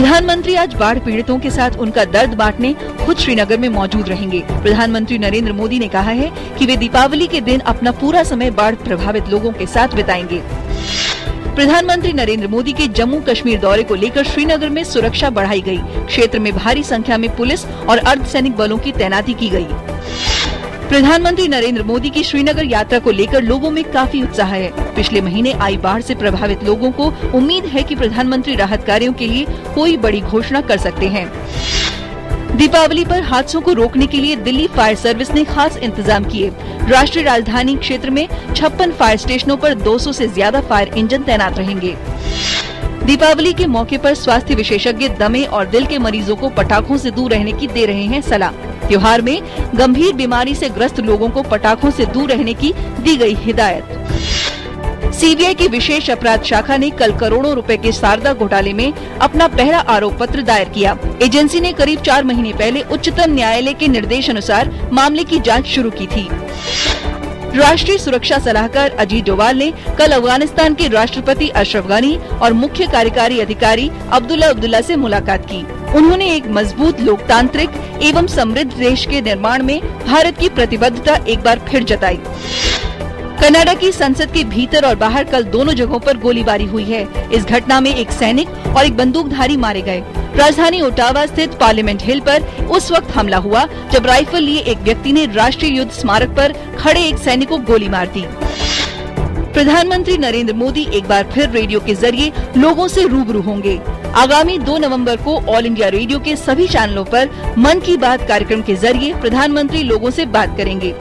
प्रधानमंत्री आज बाढ़ पीड़ितों के साथ उनका दर्द बांटने खुद श्रीनगर में मौजूद रहेंगे प्रधानमंत्री नरेंद्र मोदी ने कहा है कि वे दीपावली के दिन अपना पूरा समय बाढ़ प्रभावित लोगों के साथ बिताएँगे प्रधानमंत्री नरेंद्र मोदी के जम्मू कश्मीर दौरे को लेकर श्रीनगर में सुरक्षा बढ़ाई गई। क्षेत्र में भारी संख्या में पुलिस और अर्धसैनिक बलों की तैनाती की गई। प्रधानमंत्री नरेंद्र मोदी की श्रीनगर यात्रा को लेकर लोगों में काफ़ी उत्साह है। पिछले महीने आई बाढ़ से प्रभावित लोगों को उम्मीद है कि प्रधानमंत्री राहत कार्यों के लिए कोई बड़ी घोषणा कर सकते हैं। दीपावली पर हादसों को रोकने के लिए दिल्ली फायर सर्विस ने खास इंतज़ाम किए। राष्ट्रीय राजधानी क्षेत्र में छप्पन फायर स्टेशनों पर 200 से ज़्यादा फायर इंजन तैनात रहेंगे। दीपावली के मौके पर स्वास्थ्य विशेषज्ञ दमे और दिल के मरीजों को पटाखों से दूर रहने की दे रहे हैं सलाह। त्योहार में गंभीर बीमारी से ग्रस्त लोगों को पटाखों से दूर रहने की दी गई हिदायत। सीबीआई की विशेष अपराध शाखा ने कल करोड़ों रुपए के शारदा घोटाले में अपना पहला आरोप पत्र दायर किया। एजेंसी ने करीब चार महीने पहले उच्चतम न्यायालय के निर्देश अनुसार मामले की जाँच शुरू की थी। राष्ट्रीय सुरक्षा सलाहकार अजीत डोवाल ने कल अफ़गानिस्तान के राष्ट्रपति अशरफ गनी और मुख्य कार्यकारी अधिकारी अब्दुल्ला अब्दुल्ला से मुलाकात की। उन्होंने एक मज़बूत लोकतांत्रिक एवं समृद्ध देश के निर्माण में भारत की प्रतिबद्धता एक बार फिर जताई। कनाडा की संसद के भीतर और बाहर कल दोनों जगहों पर गोलीबारी हुई है। इस घटना में एक सैनिक और एक बंदूकधारी मारे गए। राजधानी ओटावा स्थित पार्लियामेंट हिल पर उस वक्त हमला हुआ, जब राइफल लिए एक व्यक्ति ने राष्ट्रीय युद्ध स्मारक पर खड़े एक सैनिक को गोली मार दी। प्रधानमंत्री नरेंद्र मोदी एक बार फिर रेडियो के ज़रिए लोगों से रूबरू होंगे। आगामी 2 नवंबर को ऑल इंडिया रेडियो के सभी चैनलों पर मन की बात कार्यक्रम के ज़रिए प्रधानमंत्री लोगों से बात करेंगे।